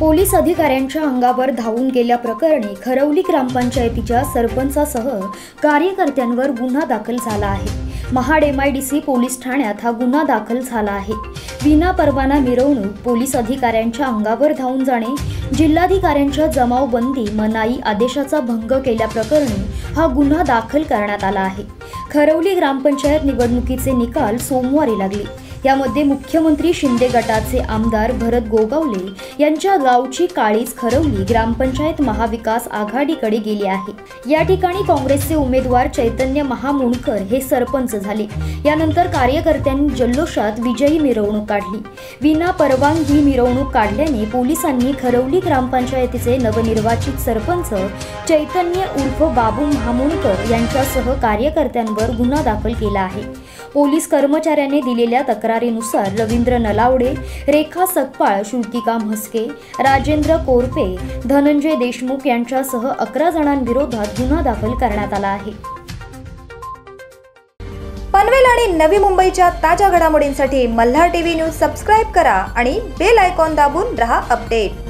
Police अधिकाऱ्यांच्या अंगावर धावून गेल्याप्रकरणी खरवली ग्रामपंचायतीच्या सरपंचासह कार्यकर्त्यांवर गुन्हा दाखल झाला आहे. महाड सी पोलीस ठाण्यात हा गुन्हा दाखल झाला आहे. विना परवाना मिरवणूक पोलीस अधिकाऱ्यांच्या अंगावर धावून जाणे जिल्हाधिकाऱ्यांच्या जमावबंदी मनाई आदेशाचा भंग केल्याप्रकरणी हा गुन्हा दाखल करण्यात आला आहे. खरवली ग्रामपंचायत निवडणुकीचे निकाल सोमवारी लागले. यामध्ये मुख्यमंत्री शिंदे गटाचे आमदार भरत गोगावले यांच्या गावची काळीच खरवली ग्रामपंचायत महाविकास आघाडीकडे गेली आहे. या ठिकाणी काँग्रेसचे उमेदवार चैतन्य महामुणकर हे सरपंच झाले. यानंतर कार्यकर्त्यांनी जल्लोषात विजयी मिरवणूक काढली. विना परवानगी मिरवणूक काढल्याने पोलिसांनी खरवली ग्रामपंचायतीचे नवनिर्वाचित सरपंच चैतन्य उर्फ बाबू महामुणकर यांच्यासह कार्यकर्त्यांवर गुन्हा दाखल केला आहे. पोलीस कर्मचाऱ्याने दिलेल्या तक्रारीनुसार रवींद्र नलावडे रेखा सकपाळ शुल्किका म्हस्के राजेंद्र कोरपे धनंजय देशमुख यांच्यासह अकरा जणांविरोधात गुन्हा दाखल करण्यात आला आहे. पनवेल आणि नवी मुंबईच्या ताज्या घडामोडींसाठी मल्हार टीव्ही न्यूज सबस्क्राईब करा आणि बेल आयकॉन दाबून रहा अपडेट.